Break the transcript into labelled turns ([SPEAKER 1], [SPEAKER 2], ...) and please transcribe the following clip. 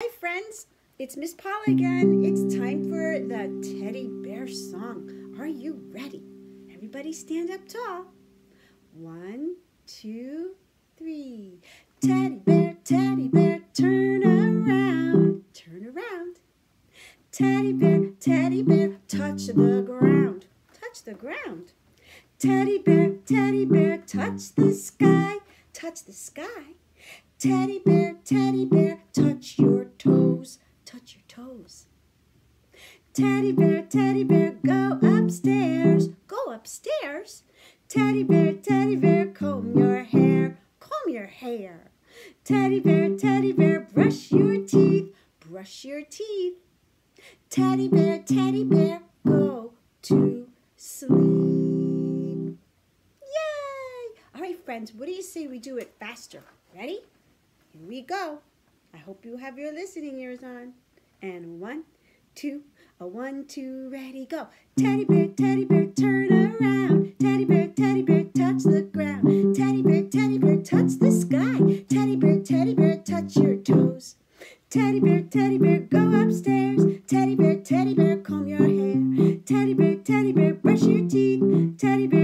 [SPEAKER 1] Hi, friends. It's Miss Paula again. It's time for the teddy bear song. Are you ready? Everybody stand up tall. One, two, three. Teddy bear, teddy bear, turn around, turn around. Teddy bear, teddy bear, touch the ground, touch the ground. Teddy bear, teddy bear, touch the sky, touch the sky. Teddy bear, teddy bear, touch your touch your toes. Teddy bear, teddy bear, go upstairs, go upstairs. Teddy bear, teddy bear, comb your hair, comb your hair. Teddy bear, teddy bear, brush your teeth, brush your teeth. Teddy bear, teddy bear, go to sleep. Yay! All right, friends, what do you say we do it faster? Ready? Here we go. I hope you have your listening ears on. And one, two, a one, two, ready, go. Teddy bear, teddy bear, turn around. Teddy bear, teddy bear, touch the ground. Teddy bear, teddy bear, touch the sky. Teddy bear, teddy bear, touch your toes. Teddy bear, teddy bear, go upstairs. Teddy bear, teddy bear, comb your hair. Teddy bear, teddy bear, brush your teeth. Teddy bear,